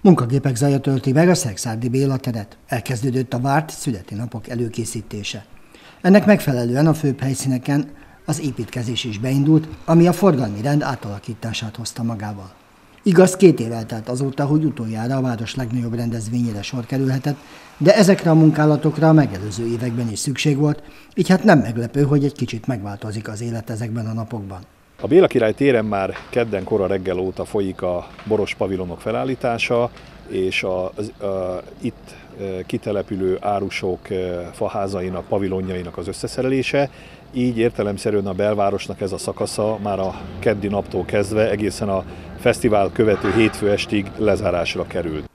Munkagépek zaja tölti meg a Szexárdi Béla teret. Elkezdődött a várt születi napok előkészítése. Ennek megfelelően a főbb helyszíneken az építkezés is beindult, ami a forgalmi rend átalakítását hozta magával. Igaz, két év eltelt azóta, hogy utoljára a város legnagyobb rendezvényére sor kerülhetett, de ezekre a munkálatokra a megelőző években is szükség volt, így hát nem meglepő, hogy egy kicsit megváltozik az élet ezekben a napokban. A Béla Király téren már kedden kora reggel óta folyik a boros pavilonok felállítása, és a, a, a itt e, kitelepülő árusok e, faházainak, pavilonjainak az összeszerelése. Így értelemszerűen a belvárosnak ez a szakasza már a keddi naptól kezdve egészen a fesztivál követő hétfő estig lezárásra került.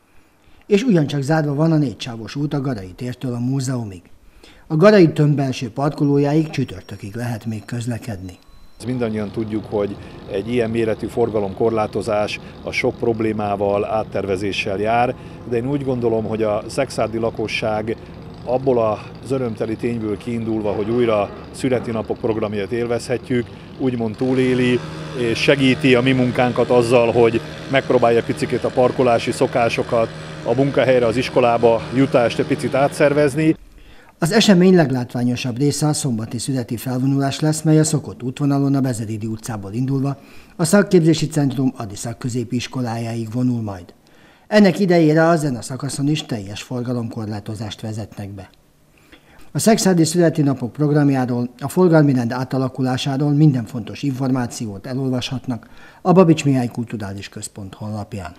És ugyancsak zárva van a négysávos út a Garai tértől a múzeumig. A Garai tömb belső parkolójáig csütörtökig lehet még közlekedni. Mindannyian tudjuk, hogy egy ilyen méretű forgalomkorlátozás a sok problémával, áttervezéssel jár, de én úgy gondolom, hogy a szexárdi lakosság abból az örömteli tényből kiindulva, hogy újra születi napok programját élvezhetjük, úgymond túléli, és segíti a mi munkánkat azzal, hogy megpróbálja picit a parkolási szokásokat, a munkahelyre, az iskolába jutást egy picit átszervezni. Az esemény leglátványosabb része a szombati születi felvonulás lesz, mely a szokott útvonalon a Bezeridi utcából indulva a szakképzési centrum Adiszak középiskolájáig vonul majd. Ennek idejére a szakaszon is teljes forgalomkorlátozást vezetnek be. A Szexádi Születi Napok programjáról, a forgalmi rend átalakulásáról minden fontos információt elolvashatnak a Babics Mihály Kulturális Központ honlapján.